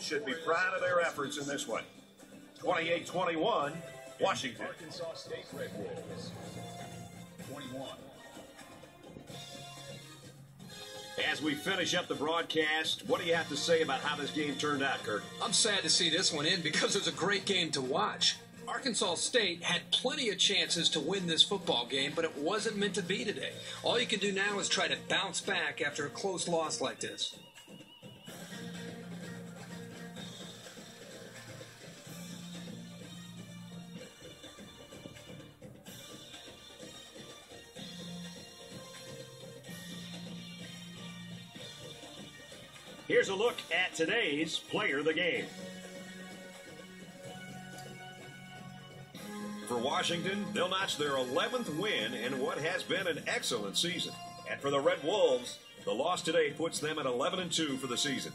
should be proud of their efforts in this one. 28-21, Washington. Arkansas State Red Wolves. 21. As we finish up the broadcast, what do you have to say about how this game turned out, Kirk? I'm sad to see this one in because it was a great game to watch. Arkansas State had plenty of chances to win this football game, but it wasn't meant to be today. All you can do now is try to bounce back after a close loss like this. Here's a look at today's player of the game. For Washington, they'll notch their 11th win in what has been an excellent season. And for the Red Wolves, the loss today puts them at 11 and 2 for the season.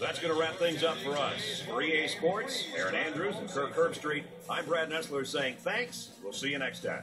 That's going to wrap things up for us. For EA Sports, Erin Andrews and Kirk Herbstreit, I'm Brad Nessler saying thanks. We'll see you next time.